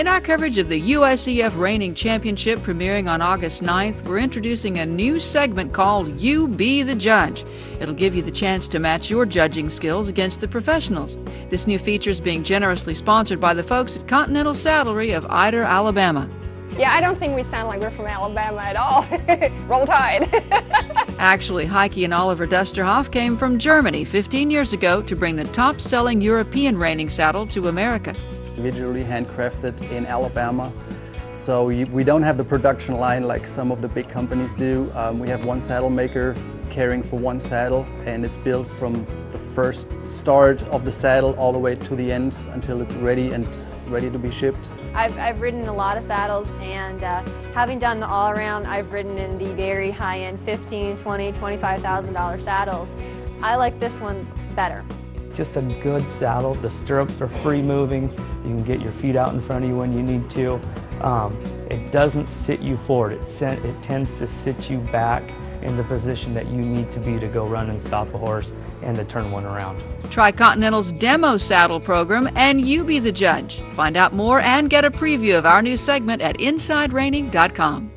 In our coverage of the USEF reining Championship premiering on August 9th, we're introducing a new segment called You Be the Judge. It'll give you the chance to match your judging skills against the professionals. This new feature is being generously sponsored by the folks at Continental Saddlery of Ider, Alabama. Yeah, I don't think we sound like we're from Alabama at all. Roll Tide. Actually, Heike and Oliver Dusterhoff came from Germany 15 years ago to bring the top selling European reining saddle to America individually handcrafted in Alabama. So we don't have the production line like some of the big companies do. Um, we have one saddle maker caring for one saddle and it's built from the first start of the saddle all the way to the end until it's ready and ready to be shipped. I've, I've ridden a lot of saddles and uh, having done the all around, I've ridden in the very high end 15, 20, $25,000 saddles. I like this one better. Just a good saddle. The stirrups are free moving. You can get your feet out in front of you when you need to. Um, it doesn't sit you forward. It, it tends to sit you back in the position that you need to be to go run and stop a horse and to turn one around. Try Continental's demo saddle program and you be the judge. Find out more and get a preview of our new segment at InsideReining.com.